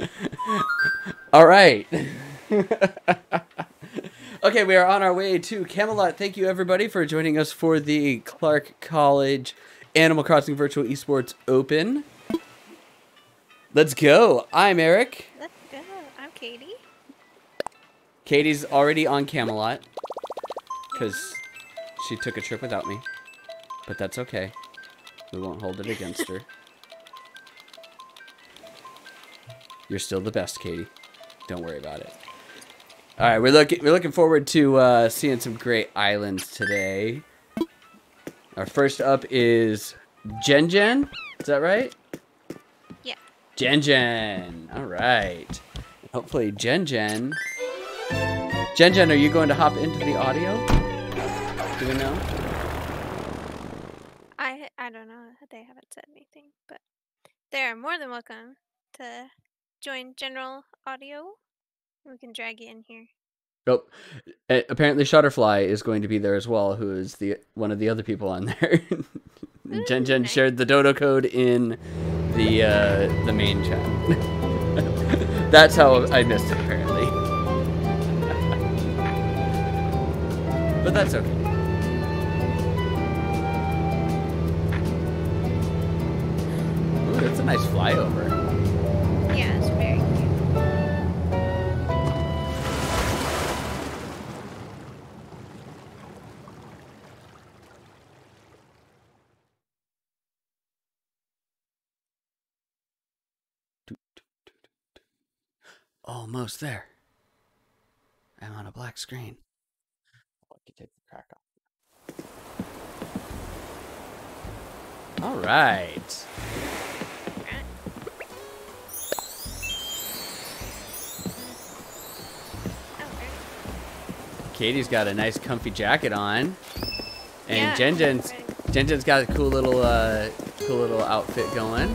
All right. okay, we are on our way to Camelot. Thank you, everybody, for joining us for the Clark College Animal Crossing Virtual Esports Open. Let's go. I'm Eric. Let's go. I'm Katie. Katie's already on Camelot because she took a trip without me. But that's okay. We won't hold it against her. You're still the best, Katie. Don't worry about it. All right, we're looking we're looking forward to uh, seeing some great islands today. Our first up is Jen Jen. Is that right? Yeah. Jen Jen. All right. Hopefully Jen Jen. Jen Jen, are you going to hop into the audio? Do we know? I I don't know. They haven't said anything, but they're more than welcome to join general audio. We can drag you in here. Nope. Uh, apparently, Shutterfly is going to be there as well, who is the one of the other people on there. Jen Jen nice. shared the dodo code in the uh, the main chat. That's how I missed it, apparently. but that's okay. Ooh, that's a nice flyover. Almost there. I'm on a black screen. Oh, I can take the crack off. All right. Right. Very Katie's got a nice comfy jacket on. And yeah, Jen Jen's Jen Jen's got a cool little uh cool little outfit going.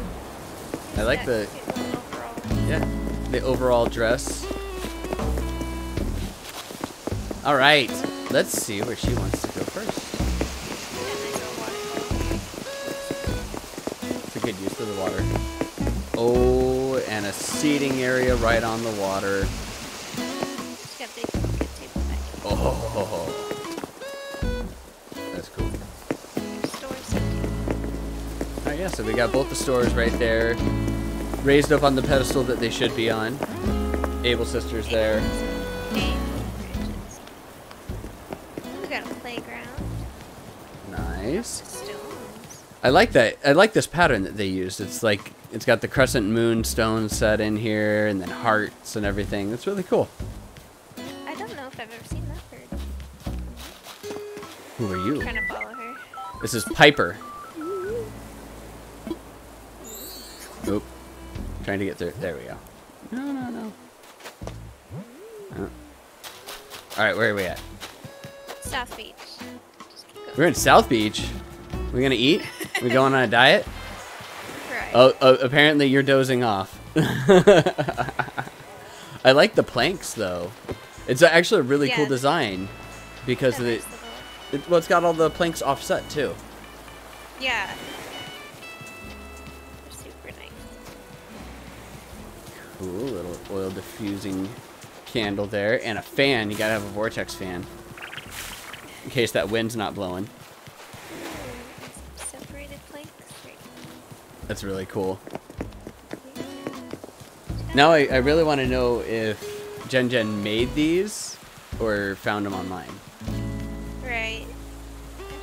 I like that the cute little overall. yeah, the overall dress. All right. Let's see where she wants to go first. It's a good use of the water. Oh, and a seating area right on the water. It's got big good table back. Oh, that's cool. So cute. Oh yeah, so we got both the stores right there, raised up on the pedestal that they should be on. Able Sisters there. We got a playground. Nice. I like that. I like this pattern that they used. It's like it's got the crescent moon stone set in here, and then hearts and everything. That's really cool. I don't know if I've ever seen that bird. Who are you? trying to follow her. This is Piper. Trying to get through. There we go. No, no, no. Oh. All right, where are we at? South Beach. Just keep going. We're in South Beach. We gonna eat? We going on a diet? Right. Oh, oh, apparently you're dozing off. I like the planks though. It's actually a really cool design because That of the, it, well, it's got all the planks offset too. Yeah. Cool little oil diffusing candle there, and a fan. You gotta have a vortex fan in case that wind's not blowing. Ooh, and some separated planks. Right That's really cool. Now I, I really want to know if Jen Jen made these or found them online. Right.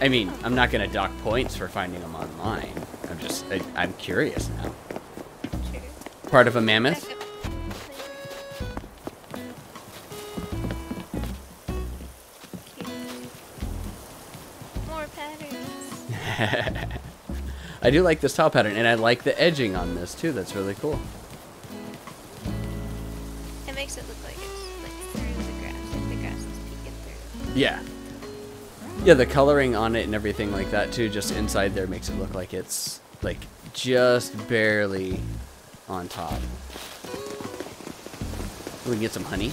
I mean, I'm not gonna dock points for finding them online. I'm just, I, I'm curious now. Part of a mammoth? I do like this top pattern, and I like the edging on this too. That's really cool. It makes it look like it's like through the grass, like the grass is peeking through. Yeah. Yeah, the coloring on it and everything like that too, just inside there makes it look like it's like just barely on top. We can get some honey.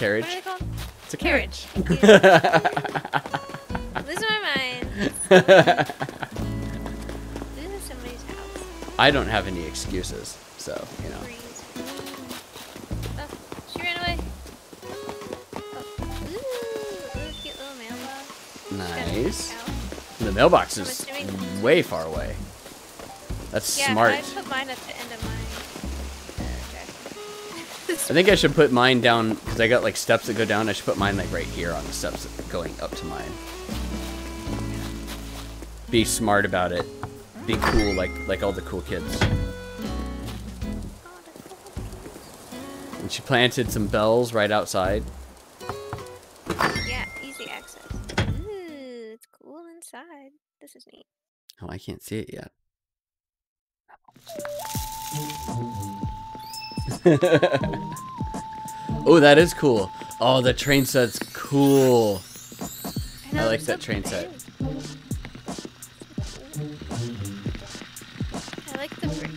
Carriage? What are they called? It's a Carriage. carriage. Losing my mind. I don't have any excuses, so you know. Oh, she ran away. Oh. Ooh, ooh, cute little mailbox. She's got a Nice. The mailbox is way far away. That's Yeah, smart. I put mine at the I think I should put mine down because I got like steps that go down. I should put mine like right here on the steps going up to mine. Be smart about it. Be cool like like all the cool kids. And she planted some bells right outside. yeah, easy access. Ooh, it's cool inside. This is neat. Oh, I can't see it yet. oh, that is cool. Oh, the train set's cool. I like that train set. I like the brick.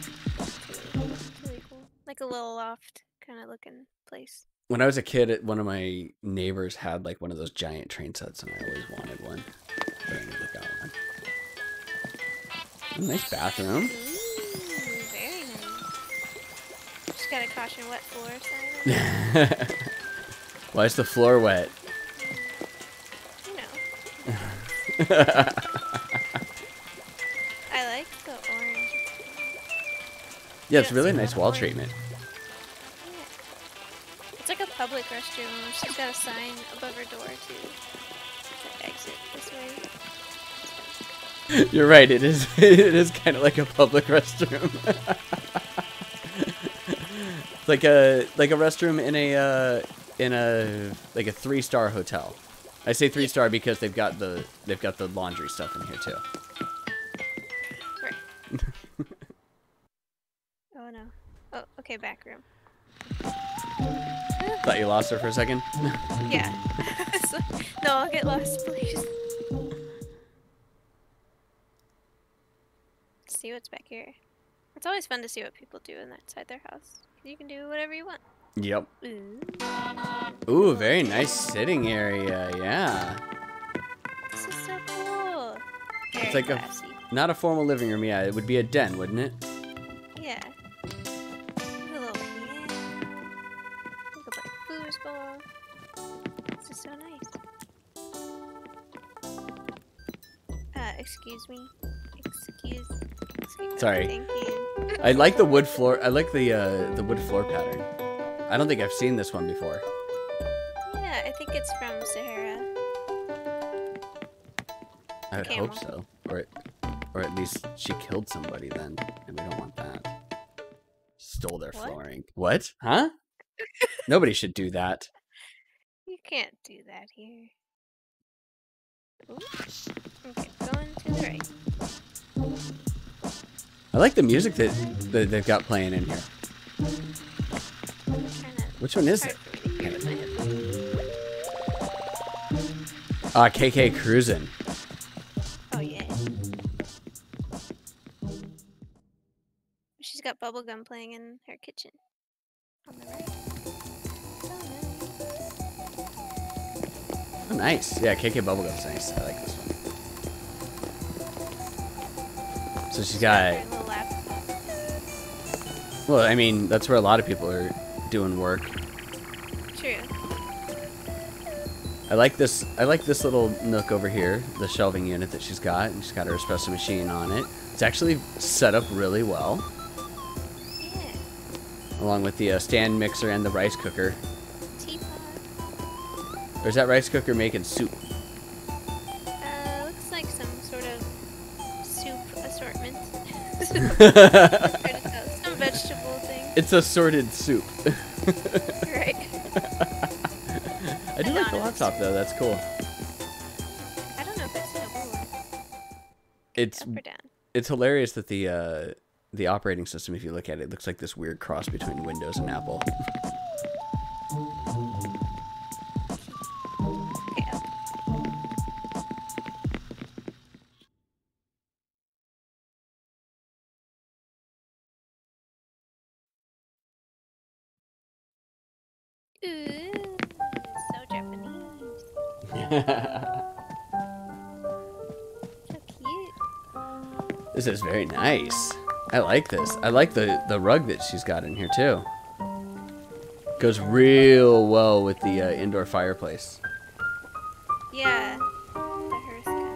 Really, cool. Like a little loft kind of looking place. When I was a kid, one of my neighbors had like one of those giant train sets, and I always wanted one. But I never got one. Nice bathroom. Ooh, Just gotta caution wet floor sign. Why is the floor wet? You know. I like the orange. Yeah, it's really nice wall orange? treatment. Yeah. It's like a public restroom. She's got a sign above her door to, to exit this way. You're right. It is. It is kind of like a public restroom. It's like a like a restroom in a uh, in a like a three star hotel. I say three star because they've got the they've got the laundry stuff in here too. Right. oh no. Oh, okay, back room. Thought you lost her for a second. Yeah. No, I'll get lost, please. See what's back here. It's always fun to see what people do inside their house. You can do whatever you want. Yep. Ooh, very nice sitting area. Yeah. this is so cool. Very like a- Not a formal living room. Yeah, it would be a den, wouldn't it? Yeah. A little piano. You could play foosball. This is so nice. Uh, excuse me. Excuse. excuse Sorry. Thank you. I like the wood floor. I like the uh, the wood floor pattern. I don't think I've seen this one before. Yeah, I think it's from Saharah. I would Camel. hope so, or or at least she killed somebody then, and we don't want that. Stole their What? flooring. What? Huh? Nobody should do that. You can't do that here. Ooh. Okay, going to the right. I like the music that, that they've got playing in here. Which one is it? for me to hear with my headphones. Ah, KK Cruisin'. Oh yeah. She's got bubblegum playing in her kitchen. Right. Oh, nice. Yeah, KK Bubblegum's nice. I like this one. So she's got. Her little laptop. Well, I mean, that's where a lot of people are doing work. True. I like this. I like this little nook over here, the shelving unit that she's got. and She's got her espresso machine on it. It's actually set up really well, Yeah. along with the uh, stand mixer and the rice cooker. Teapot. Or is that rice cooker making soup? Some vegetable thing. assorted soup. Right. I do like the laptop though. That's cool. I don't know if it's It's up or down. it's hilarious that the uh, the operating system, if you look at it, looks like this weird cross between Windows and Apple. This is very nice. I like this. I like the, the rug that she's got in here too. Goes real well with the uh, indoor fireplace. Yeah. The hearth kind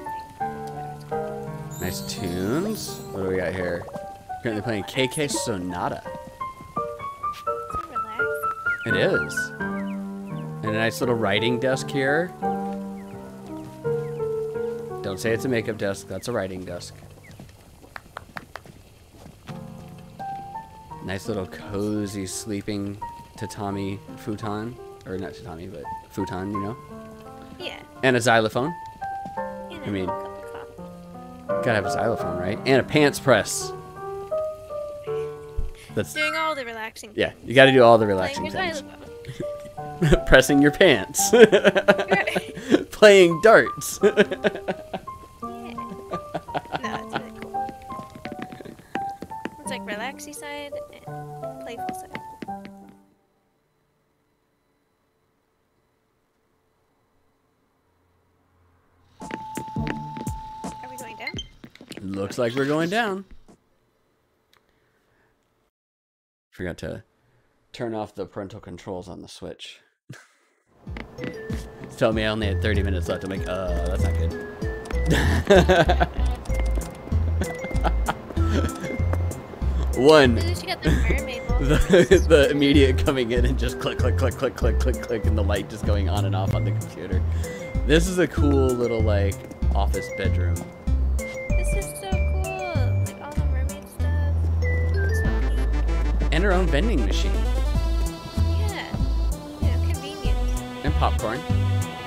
of thing. Nice tunes. What do we got here? Currently playing KK Sonata. It is. And a nice little writing desk here. Don't say it's a makeup desk. That's a writing desk. Nice little cozy sleeping tatami futon. Or not tatami, but futon, you know? Yeah. And a xylophone. You I mean- cup of coffee. Gotta have a xylophone, right? And a pants press. That's Doing all the relaxing. yeah. You got to do all the relaxing things. Pressing your pants. Playing darts. Looks like we're going down. Forgot to turn off the parental controls on the Switch. Tell me I only had 30 minutes left. I'm like, uh, that's not good. One, Ooh, she got the mermaid the, wallpapers. the immediate coming in and just click, click, click, click, click, click, click, and the light just going on and off on the computer. This is a cool little, like, office bedroom. And her own vending machine. Yeah. You know, convenience. And popcorn.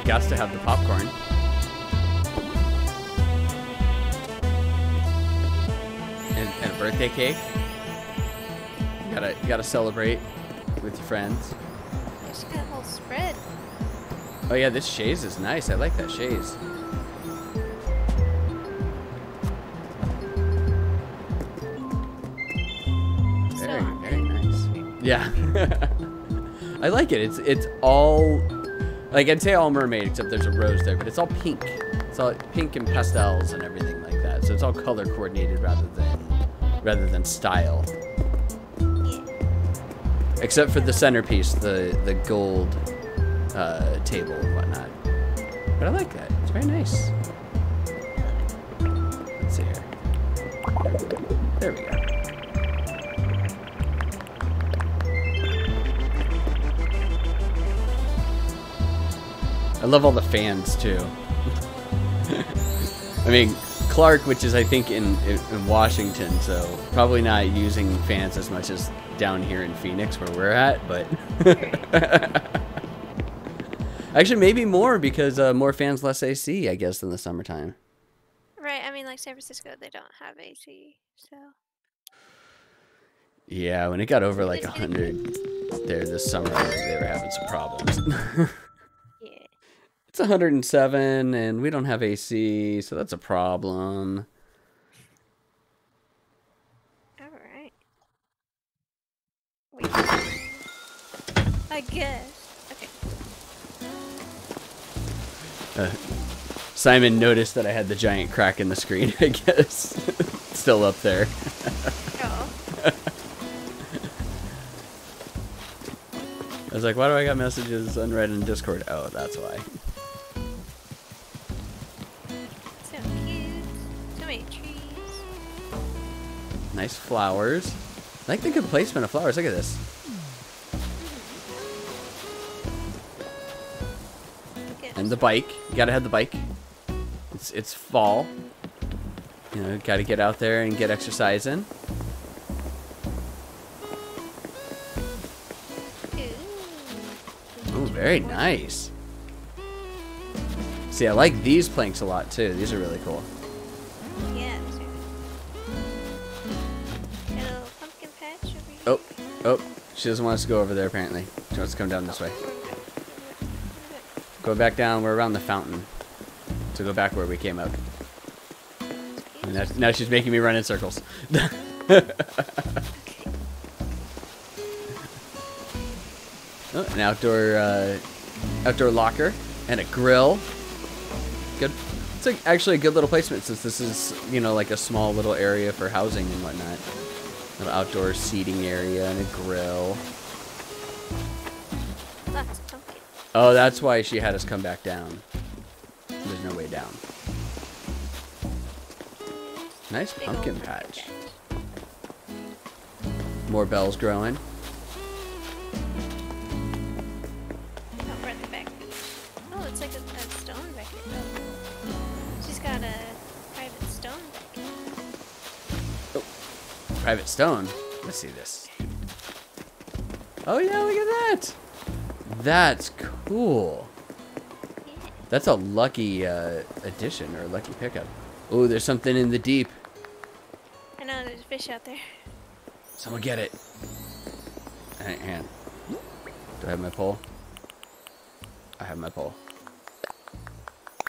Gots to have the popcorn. And, and a birthday cake. You gotta, you gotta celebrate with your friends. Yeah, she got a whole spread. Oh yeah, this chaise is nice. I like that chaise. Yeah. I like it. It's it's all like I'd say all mermaid except there's a rose there, but it's all pink. It's all pink and pastels and everything like that. So it's all color coordinated rather than rather than style. Except for the centerpiece, the the gold uh, table and whatnot. But I like that. It's very nice. I love all the fans too. I mean, Clark, which is I think in, in in Washington, so probably not using fans as much as down here in Phoenix where we're at, but actually maybe more because uh, more fans, less AC, I guess, in the summertime. Right. I mean, like San Francisco, they don't have AC, so Yeah, when it got over like Just kidding. 100 there this summer, they were having some problems. it's 107 and we don't have AC, so that's a problem. All right. Wait. I guess. Okay. Uh, Simon noticed that I had the giant crack in the screen, I guess. Still up there. Oh. I was like, why do I got messages unread in Discord? Oh, that's why. Nice flowers. I like the good placement of flowers. Look at this. And the bike. You gotta have the bike. It's it's fall. You know, gotta get out there and get exercise in. Ooh. Oh, very nice. See, I like these planks a lot too. These are really cool. Oh, oh, she doesn't want us to go over there apparently. She wants to come down this way. Go back down. We're around the fountain. So go back where we came up. And now, now she's making me run in circles. oh, an outdoor uh, outdoor locker and a grill. Good. It's like actually a good little placement since this is you know like a small little area for housing and whatnot. Little outdoor seating area and a grill. Lots of pumpkin. Oh, that's why she had us come back down. There's no way down. Nice pumpkin patch. More bells growing. Private stone. Let's see this. Oh yeah, look at that. That's cool. That's a lucky uh, addition or lucky pickup. Oh, there's something in the deep. I know there's a fish out there. Someone get it. Hang on. Do I have my pole? I have my pole.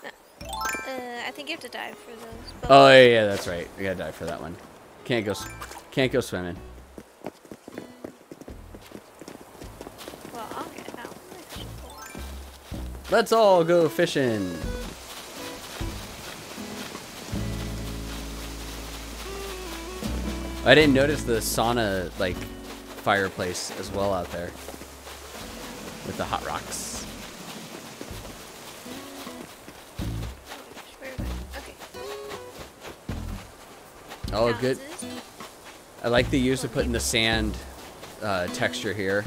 Uh, I think you have to dive for those. Oh yeah, yeah, that's right. We gotta dive for that one. Can't go, can't go swimming. Well, I'll get out. fishing. Let's all go fishing. I didn't notice the sauna like fireplace as well out there with the hot rocks. My gosh, where are we going? Okay. Oh, good. I like the use of putting the sand uh, texture here.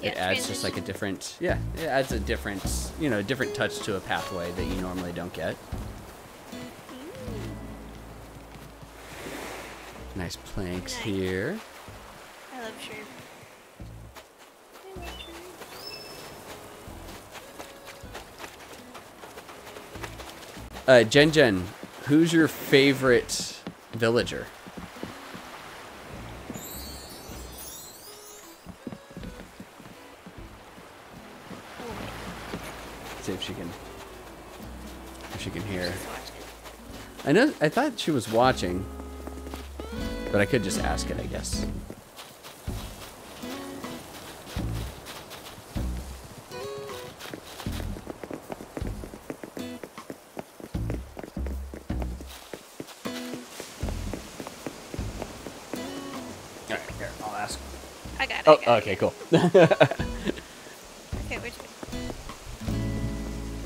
Yeah, it adds just like a different, yeah, it adds a different, you know, a different touch to a pathway that you normally don't get. Nice planks Nice. here. I love shrimp. I love shrimp. Uh, Jen Jen, who's your favorite villager? I know. I thought she was watching, but I could just ask it. I guess. All right, here. I'll ask. I got it. Oh, okay, cool. Okay, which way?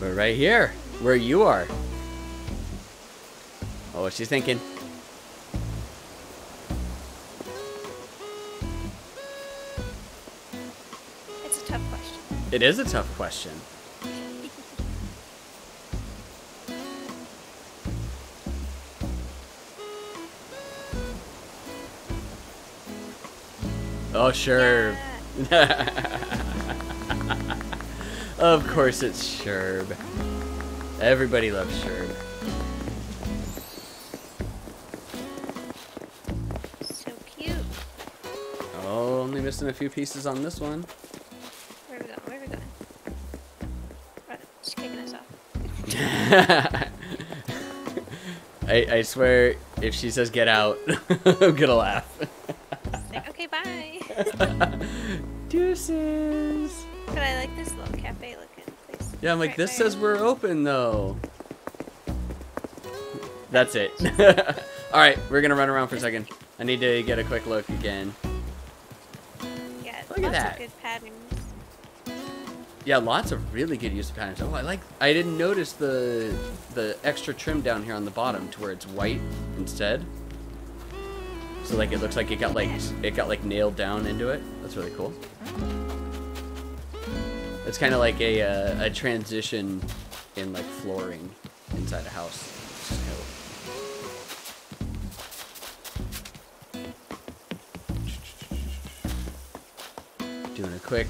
We're right here, where you are. Oh, what's she thinking? It's a tough question. It is a tough question. Oh, sure. Yeah. of course it's Sherb. Everybody loves Sherb. Missing a few pieces on this one. Where are we going? Where are we going? Right, she's kicking us off. I, I swear, if she says get out, I'm gonna laugh. Okay, bye. Deuces. but I like this little cafe looking place. Yeah, I'm like, Right this says we're open though. That's it. All right, we're gonna run around for a second. I need to get a quick look again. Yeah, Look at lots that. of good patterns. Yeah, lots of really good use of patterns. Oh, I like. I didn't notice the the extra trim down here on the bottom to where it's white instead. So like it looks like it got like it got like nailed down into it. That's really cool. It's kind of like a uh, a transition in like flooring inside a house. Doing a quick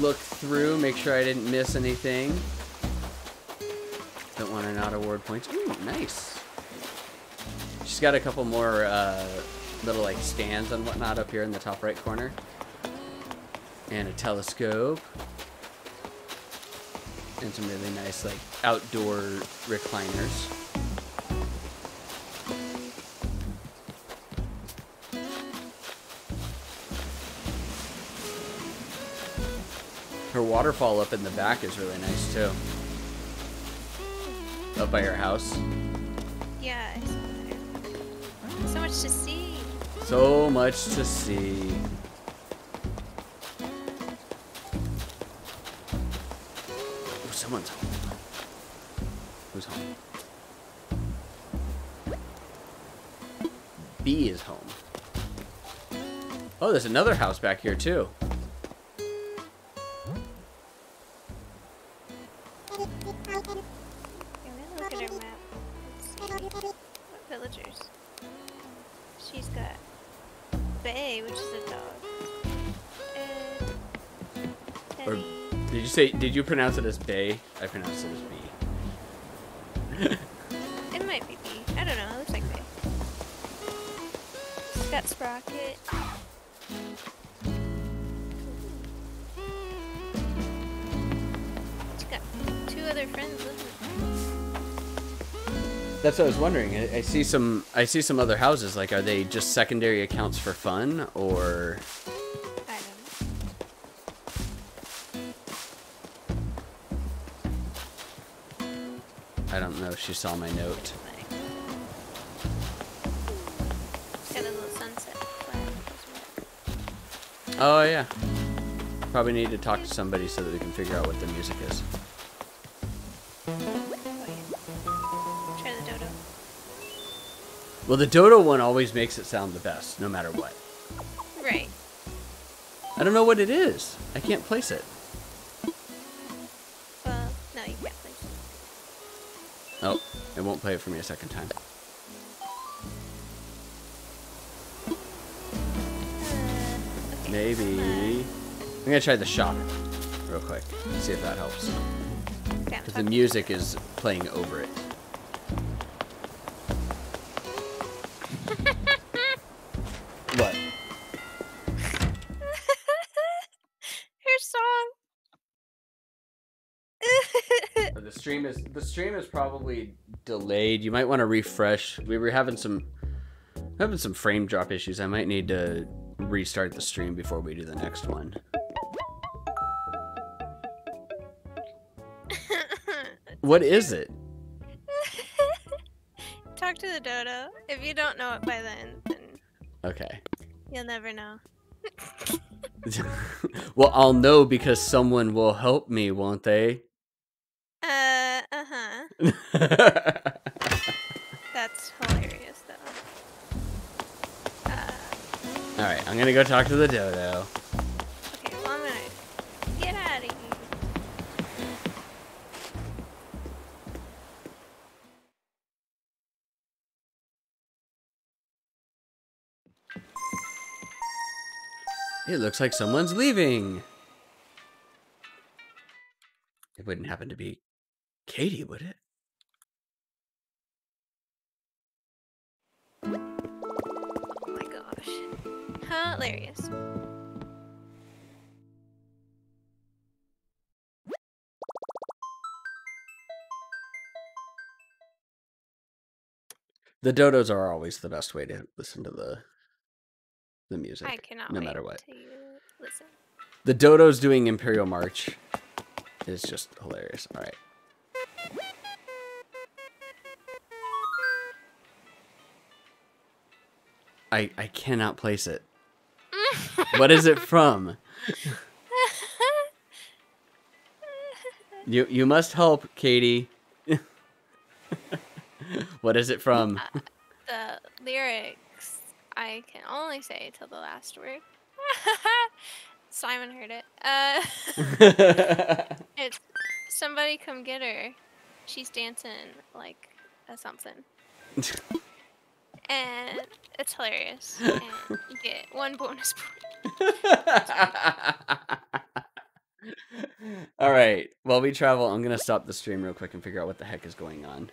look through, make sure I didn't miss anything. Don't want to not award points. Ooh, nice. She's got a couple more uh, little like stands and whatnot up here in the top right corner. And a telescope. And some really nice like outdoor recliners. Waterfall up in the back is really nice too. Up by your house. Yeah, I saw that. So much to see. So much to see. Oh, someone's home. Who's home? B is home. Oh, there's another house back here too. Bay, which is a dog. Ed, Or- Did you say? Did you pronounce it as Bay? I pronounced it as B. It might be B. I don't know. It looks like Bay. Got Sprocket. That's what I was wondering. I, I see some. I see some other houses. Like, are they just secondary accounts for fun, or? I don't know. I don't know. if She saw my note. Like, it's got a little sunset flag. as well. Oh yeah. Probably need to talk to somebody so that we can figure out what the music is. Well, the Dodo one always makes it sound the best, no matter what. Right. I don't know what it is. I can't place it. Well, no, you can't place it. Oh, it won't play it for me a second time. Uh, okay, Maybe. I'm gonna try the shop real quick. See if that helps. uh, Because the music is playing over it. The stream is probably delayed. You might want to refresh. We were having some having some frame drop issues. I might need to restart the stream before we do the next one. What is it? Talk to the dodo. If you don't know it by then, then Okay. you'll never know. well, I'll know because someone will help me, won't they? That's hilarious, though. Uh, All right, I'm gonna go talk to the dodo. okay, well, I'm gonna get out of here. It looks like someone's leaving. It wouldn't happen to be Katie, would it? Hilarious. The dodos are always the best way to listen to the the music. I cannot no matter what. listen. The dodos doing Imperial March is just hilarious. All right. I I cannot place it. What is it from? You you must help, Katie. what is it from? the lyrics, I can only say till the last word. Simon heard it. Uh, it's somebody come get her. She's dancing like a something, and it's hilarious. And you get one bonus point. All right. While we travel, I'm gonna stop the stream real quick and figure out what the heck is going on.